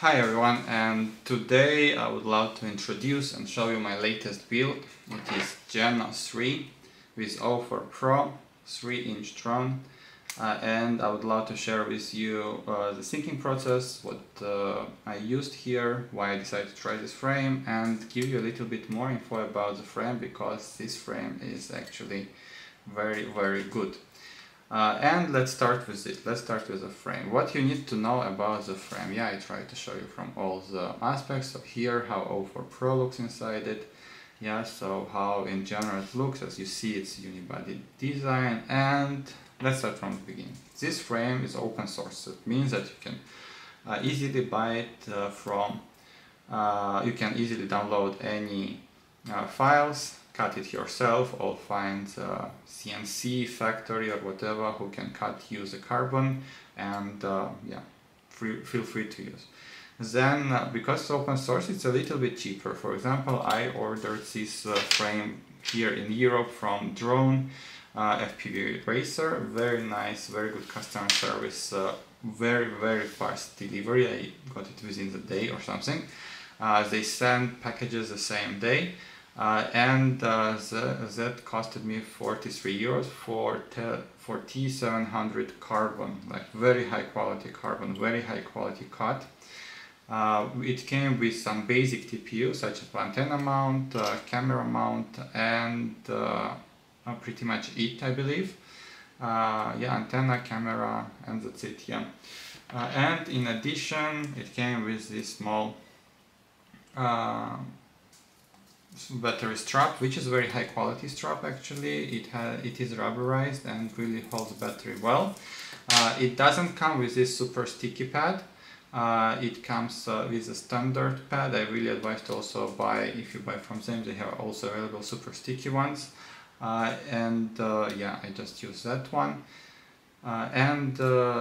Hi everyone and today I would love to introduce and show you my latest build. It is Jeno 3 with O4 Pro 3 inch drone uh, and I would love to share with you uh, the thinking process, what uh, I used here, why I decided to try this frame and give you a little bit more info about the frame because this frame is actually very very good. Uh, and let's start with it. Let's start with the frame. What you need to know about the frame. Yeah, I tried to show you from all the aspects. So here, how O4 Pro looks inside it. Yeah, so how in general it looks. As you see, it's unibody design. And let's start from the beginning. This frame is open source. It means that you can uh, easily buy it uh, from, uh, you can easily download any uh, files cut it yourself or find a CNC factory or whatever who can cut use a carbon and uh, yeah free, feel free to use. Then uh, because it's open source it's a little bit cheaper. For example I ordered this uh, frame here in Europe from drone uh, FPV racer. Very nice very good customer service uh, very very fast delivery. I got it within the day or something. Uh, they send packages the same day uh, and uh, that costed me 43 euros for for T700 carbon, like very high quality carbon, very high quality cut. Uh, it came with some basic TPU such as antenna mount, uh, camera mount, and uh, uh, pretty much it, I believe. yeah, antenna, camera, and that's it. Yeah, and in addition, it came with this small battery strap which is a very high quality strap actually. It has it is rubberized and really holds battery well. Uh, it doesn't come with this super sticky pad. Uh, it comes uh, with a standard pad. I really advise to also buy if you buy from them they have also available super sticky ones. Uh, and uh, yeah I just use that one. Uh, and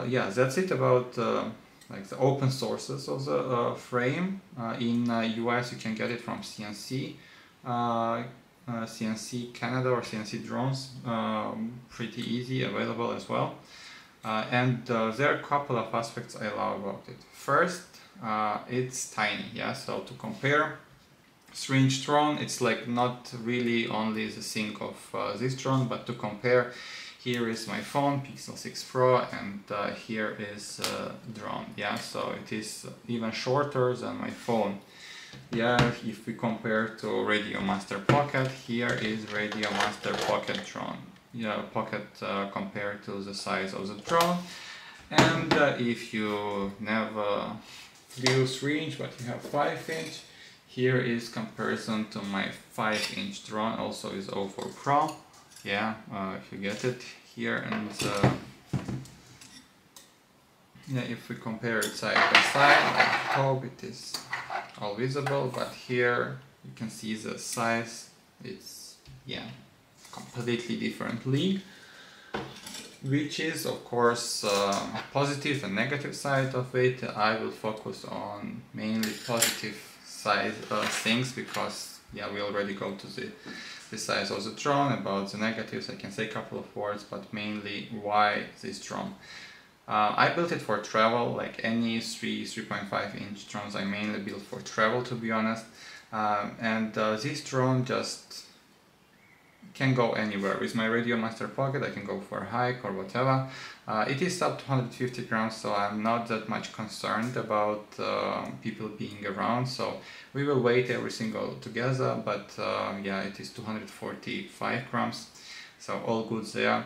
yeah that's it about like the open sources of the frame. In US you can get it from CNC CNC uh, Canada or CNC drones, um, pretty easy, available as well. Uh, and uh, there are a couple of aspects I love about it. First, it's tiny, yeah, so to compare, 3-inch drone, it's like not really only the thing of this drone, but to compare, here is my phone Pixel 6 Pro and uh, here is uh, drone yeah so it is even shorter than my phone yeah, if we compare to RadioMaster Pocket, here is RadioMaster Pocket drone. Yeah, Pocket uh, compared to the size of the drone. And uh, if you never flew 3 inch but you have 5 inch, here is comparison to my 5 inch drone, also is O4 Pro. Yeah, uh, if you get it here and uh, yeah, if we compare it side by side, I hope it is all visible but here you can see the size. It's yeah completely different league which is of course uh, positive and negative side of it. I will focus on mainly positive side uh, things because yeah we already go to the the size of the drone about the negatives I can say a couple of words but mainly why this drone uh, I built it for travel, like any 3, 3.5 inch drones I mainly built for travel to be honest. Um, and uh, this drone just can go anywhere. With my RadioMaster Pocket I can go for a hike or whatever. Uh, it is up to 150 grams so I'm not that much concerned about uh, people being around so we will wait everything all together but uh, yeah it is 245 grams so all good there.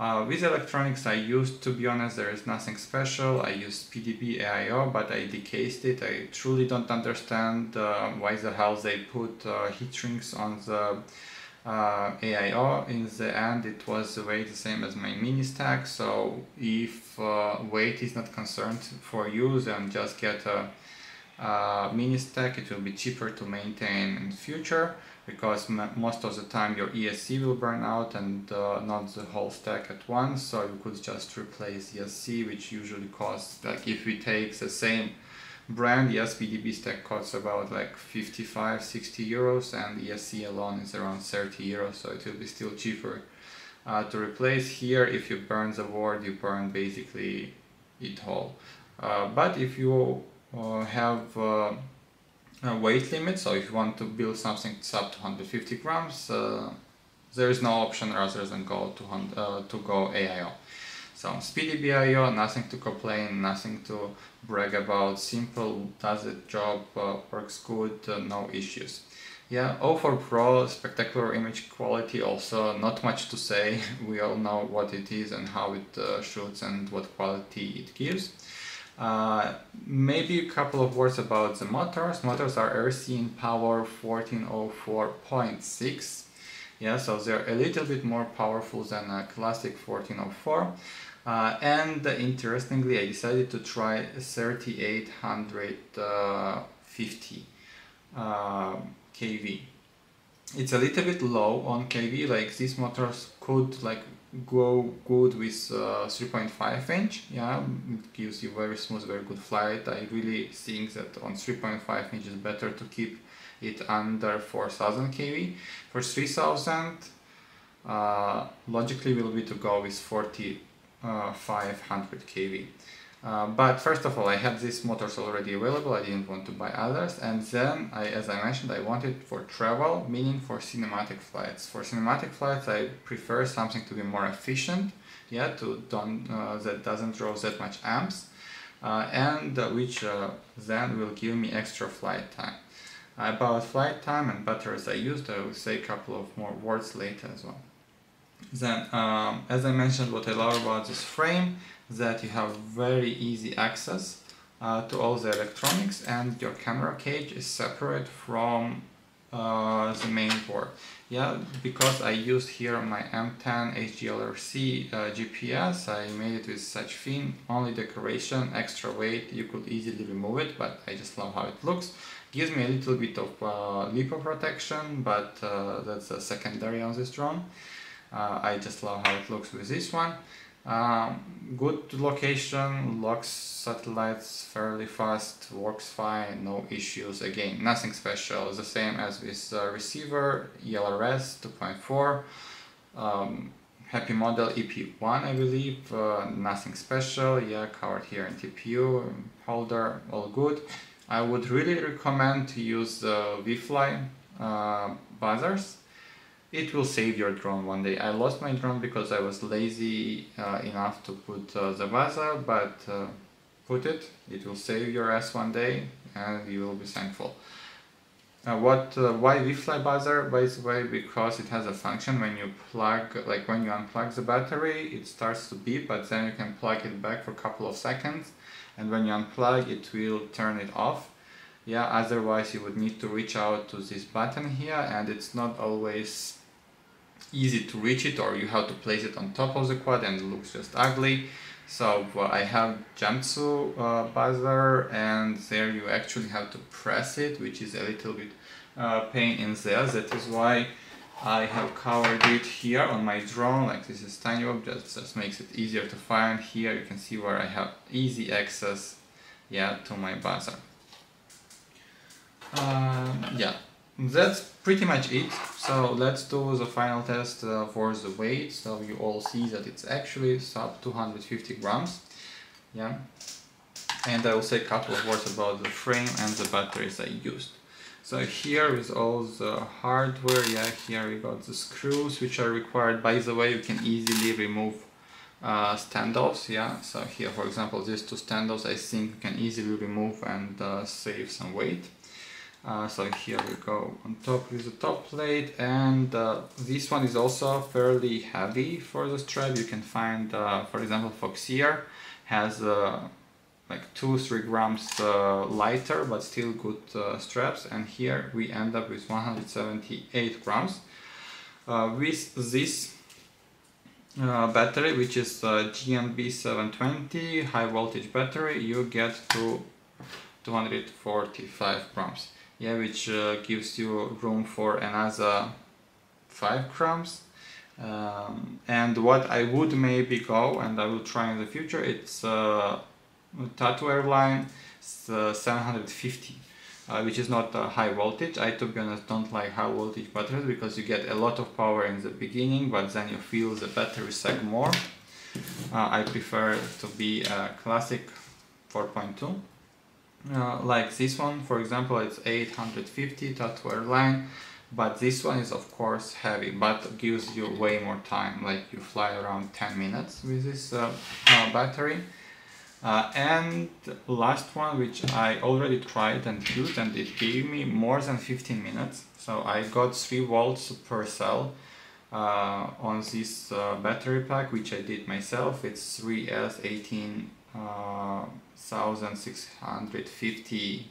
Uh, with electronics I used, to be honest, there is nothing special. I used SpeedyBee AIO, but I decased it. I truly don't understand uh, why the hell they put uh, heat rings on the uh, AIO. In the end, it was the weight the same as my mini stack. So if uh, weight is not concerned for you, then just get a, a mini stack. It will be cheaper to maintain in future because most of the time your ESC will burn out and uh, not the whole stack at once so you could just replace ESC which usually costs like if we take the same brand yes SpeedyBee stack costs about like 55 60 euros and ESC alone is around 30 euros so it will be still cheaper uh, to replace. Here if you burn the board you burn basically it all uh, but if you uh, have uh, weight limit, so if you want to build something that's up to 150 grams, uh, there is no option rather than go to, uh, to go AIO. So SpeedyBee AIO, nothing to complain, nothing to brag about, simple, does the job, uh, works good, uh, no issues. Yeah, O4 Pro, spectacular image quality, also not much to say, we all know what it is and how it uh, shoots and what quality it gives. Uh, maybe a couple of words about the motors. Motors are RCinpower 1404.6. Yeah, so they're a little bit more powerful than a classic 1404. Uh, and interestingly, I decided to try 3850 uh, kV. It's a little bit low on kV, like these motors could like go good with uh, 3.5 inch yeah it gives you very smooth very good flight. I really think that on 3.5 inch is better to keep it under 4000 kV for 3000 uh, logically will be to go with 4500 kV uh, but first of all, I had these motors already available, I didn't want to buy others, and then, I, as I mentioned, I wanted for travel, meaning for cinematic flights. For cinematic flights, I prefer something to be more efficient, yeah, to don't, uh, that doesn't draw that much amps, uh, and uh, which uh, then will give me extra flight time. About flight time and batteries I used, I will say a couple of more words later as well. Then, um, as I mentioned, what I love about this frame that you have very easy access uh, to all the electronics and your camera cage is separate from uh, the main board. Yeah, because I used here my M10 HGLRC uh, GPS, I made it with such thin, only decoration, extra weight, you could easily remove it, but I just love how it looks. Gives me a little bit of uh, LiPo protection, but uh, that's a secondary on this drone. Uh, I just love how it looks with this one. Um, good location, locks satellites fairly fast, works fine, no issues. Again, nothing special, the same as with uh, receiver, ELRS 2.4, um, Happymodel EP1 I believe, uh, nothing special, yeah, covered here in TPU, holder, all good. I would really recommend to use the VFly uh, buzzers it will save your drone one day. I lost my drone because I was lazy uh, enough to put uh, the buzzer, but uh, put it, it will save your ass one day and you will be thankful. Uh, what, uh, why VFly buzzer? By the way, because it has a function when you plug, like when you unplug the battery, it starts to beep, but then you can plug it back for a couple of seconds, and when you unplug, it will turn it off. Yeah, otherwise you would need to reach out to this button here, and it's not always easy to reach it or you have to place it on top of the quad and it looks just ugly. So uh, I have Jamtsu uh, buzzer and there you actually have to press it which is a little bit uh, pain in there. That is why I have covered it here on my drone like this is tiny object just makes it easier to find. Here you can see where I have easy access yeah, to my buzzer. Um, yeah, that's pretty much it. So let's do the final test uh, for the weight. So you all see that it's actually sub 250 grams. Yeah. And I will say a couple of words about the frame and the batteries I used. So here with all the hardware, yeah, here we got the screws which are required. By the way, you can easily remove uh, standoffs, yeah. So here, for example, these two standoffs I think you can easily remove and uh, save some weight. Uh, so here we go on top with the top plate and uh, this one is also fairly heavy for the strap. You can find, uh, for example, Foxeer has uh, like 2-3 grams uh, lighter but still good uh, straps and here we end up with 178 grams. with this battery which is GNB 720 high voltage battery you get to 245 grams yeah which uh, gives you room for another five crumbs um, and what I would maybe go and I will try in the future it's uh, Tattu R-Line uh, 750 uh, which is not uh, high voltage. I to be honest don't like high voltage batteries because you get a lot of power in the beginning but then you feel the battery sag more. Uh, I prefer to be a classic 4.2 uh, like this one for example it's 850 Tattu line but this one is of course heavy but gives you way more time. Like you fly around 10 minutes with this uh, uh, battery. Uh, and last one which I already tried and used and it gave me more than 15 minutes. So I got 3 volts per cell uh, on this uh, battery pack which I did myself. It's 3S 18650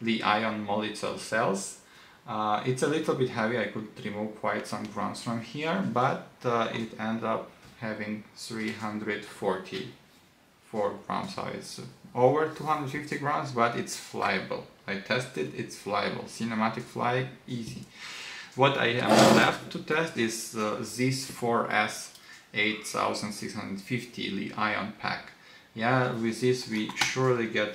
Li ion molybdenum cells uh, it's a little bit heavy, I could remove quite some grams from here, but uh, it ended up having 344 grams, so it's over 250 grams, but it's flyable. I tested, it's flyable. Cinematic fly, easy. What I am left to test is uh, this 4S 8650 Li ion pack. Yeah, with this we surely get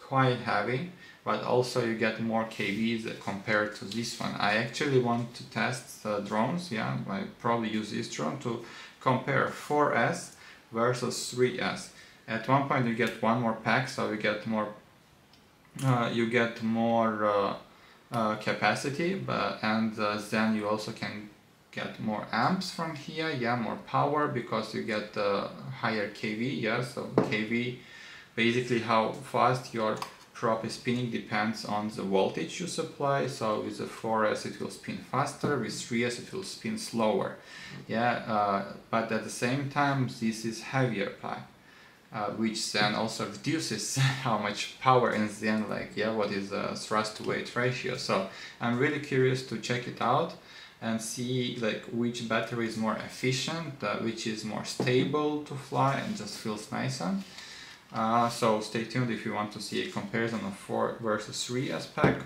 quite heavy but also you get more KVs compared to this one. I actually want to test the drones, yeah, I probably use this drone to compare 4S versus 3S. At one point you get one more pack, so you get more uh, you get more uh, uh, capacity, but and uh, then you also can get more amps from here, yeah, more power because you get the higher KV, yeah, so KV basically how fast your prop is spinning depends on the voltage you supply. So with the 4S it will spin faster, with 3S it will spin slower. Yeah, uh, but at the same time this is heavier pack. Uh, which then also reduces how much power in the end like yeah what is the thrust to weight ratio so I'm really curious to check it out and see like which battery is more efficient uh, which is more stable to fly and just feels nicer uh, so stay tuned if you want to see a comparison of 4 versus 3 S pack.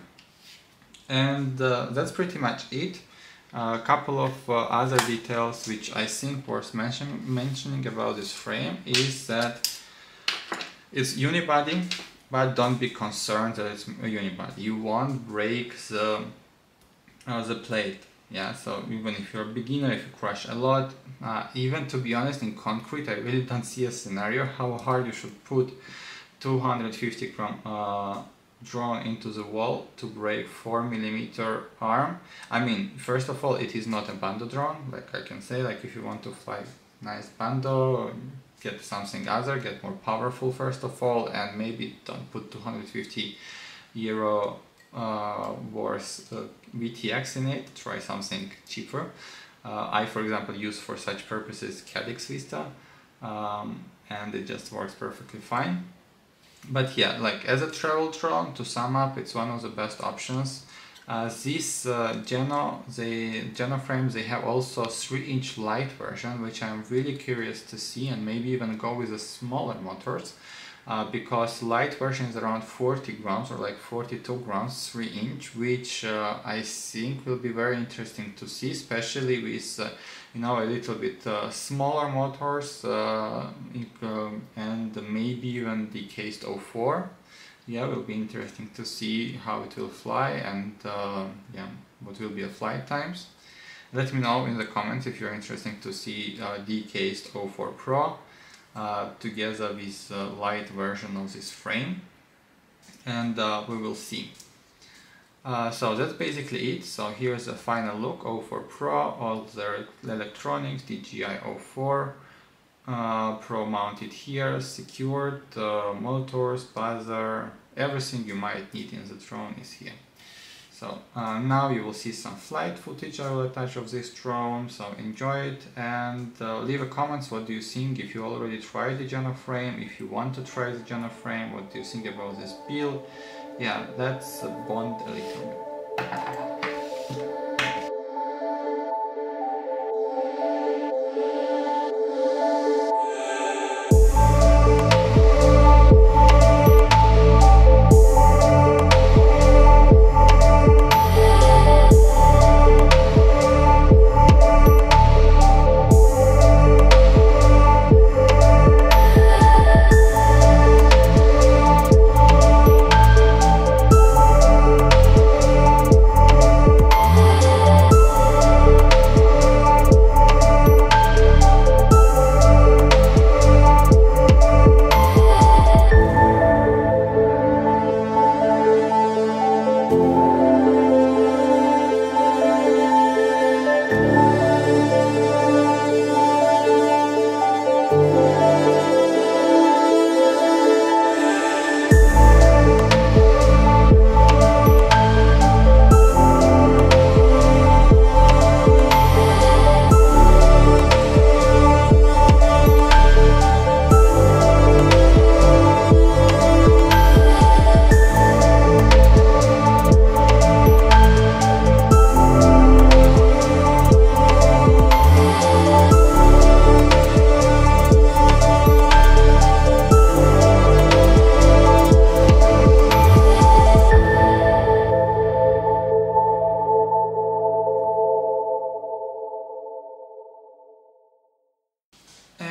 And uh, that's pretty much it. A couple of uh, other details which I think worth mention mentioning about this frame is that it's unibody, but don't be concerned that it's unibody. You won't break the, uh, the plate yeah so even if you're a beginner if you crash a lot uh, even to be honest in concrete I really don't see a scenario how hard you should put 250 gram uh, drone into the wall to break 4 millimeter arm. I mean first of all it is not a bando drone like I can say like if you want to fly nice bando get something other get more powerful first of all and maybe don't put 250 euro uh, worth uh, VTX in it, try something cheaper. Uh, I, for example, use for such purposes Caddx Vista, um, and it just works perfectly fine. But yeah, like as a travel drone, to sum up, it's one of the best options. Uh, this uh, Jeno, the Jeno frames, they have also 3-inch light version, which I'm really curious to see and maybe even go with the smaller motors uh, because light version is around 40 grams or like 42 grams 3 inch which uh, I think will be very interesting to see especially with uh, you know a little bit uh, smaller motors uh, um, and maybe even the Case 04 yeah will be interesting to see how it will fly and uh, yeah what will be the flight times. Let me know in the comments if you're interested to see uh, Case 04 Pro uh, together with a light version of this frame and uh, we will see. Uh, so that's basically it. So here's the final look O4 Pro, all the electronics, DJI O4 uh, Pro mounted here, secured, uh, motors, buzzer, everything you might need in the drone is here. So uh, now you will see some flight footage. I will attach of this drone, so enjoy it. And uh, leave a comments what do you think? If you already tried the Jeno frame, if you want to try the Jeno frame, what do you think about this build, yeah, let's bond a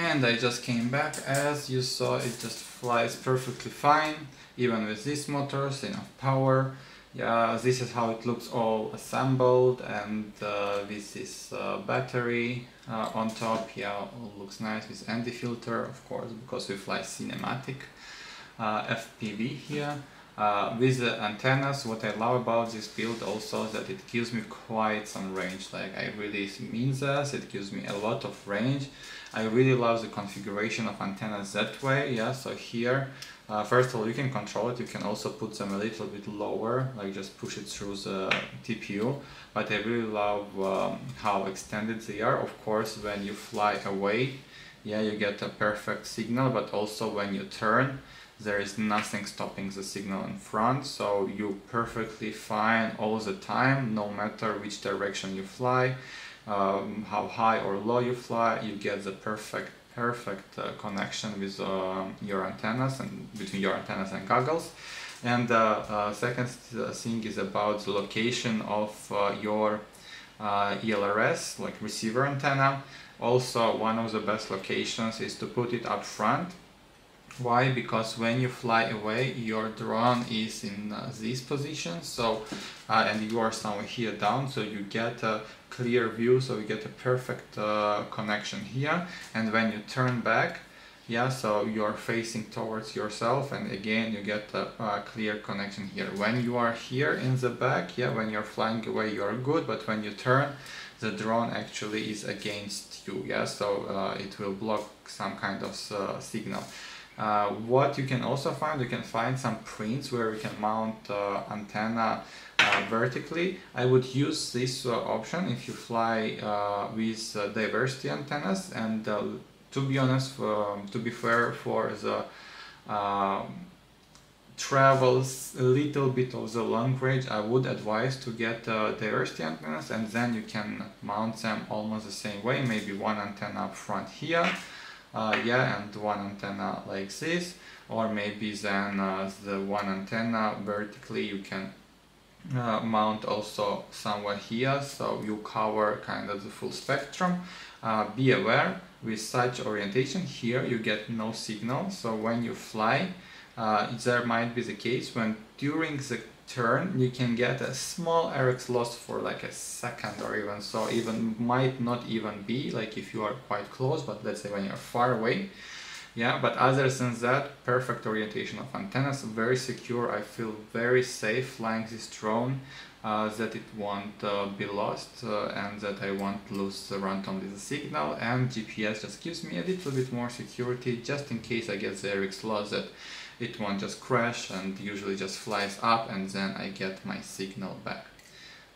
and I just came back. As you saw it just flies perfectly fine even with these motors enough power. Yeah this is how it looks all assembled and uh, with this uh, battery uh, on top. Yeah looks nice with ND filter of course because we fly cinematic uh, FPV here uh, with the antennas, what I love about this build also that it gives me quite some range, like I really mean this, it gives me a lot of range. I really love the configuration of antennas that way, yeah, so here, uh, first of all you can control it, you can also put them a little bit lower, like just push it through the TPU, but I really love um, how extended they are, of course when you fly away, yeah, you get a perfect signal, but also when you turn, there is nothing stopping the signal in front so you perfectly fine all the time no matter which direction you fly um, how high or low you fly you get the perfect perfect uh, connection with uh, your antennas and between your antennas and goggles. And uh, uh second thing is about the location of uh, your uh, ELRS like receiver antenna. Also one of the best locations is to put it up front why? Because when you fly away, your drone is in uh, this position, so uh, and you are somewhere here down, so you get a clear view, so you get a perfect uh, connection here. And when you turn back, yeah, so you're facing towards yourself, and again you get a, a, clear connection here. When you are here in the back, yeah, when you're flying away, you're good, but when you turn, the drone actually is against you, yeah, so uh, it will block some kind of uh, signal. Uh, what you can also find, you can find some prints where you can mount uh, antenna uh, vertically. I would use this uh, option if you fly uh, with diversity antennas. And to be honest, um, to be fair for the um, travels a little bit of the long range, I would advise to get uh, diversity antennas. And then you can mount them almost the same way, maybe one antenna up front here uh, yeah and one antenna like this or maybe then uh, the one antenna vertically you can uh, mount also somewhere here so you cover kind of the full spectrum. Uh, be aware with such orientation here you get no signal so when you fly uh, there might be the case when during the turn you can get a small RX loss for like a second or even so even might not even be like if you are quite close but let's say when you're far away. Yeah but other than that perfect orientation of antennas very secure I feel very safe flying this drone uh, that it won't uh, be lost uh, and that I won't lose the runtime with the signal and GPS just gives me a little bit more security just in case I get the RX loss that it won't just crash and usually just flies up and then I get my signal back.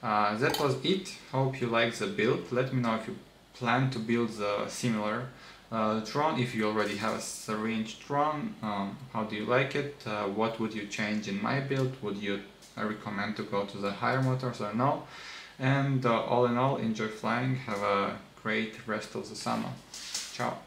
Uh, that was it. Hope you liked the build. Let me know if you plan to build the similar uh, drone. If you already have a syringe drone, um, how do you like it? Uh, what would you change in my build? Would you recommend to go to the higher motors or no? And uh, all in all, enjoy flying. Have a great rest of the summer. Ciao.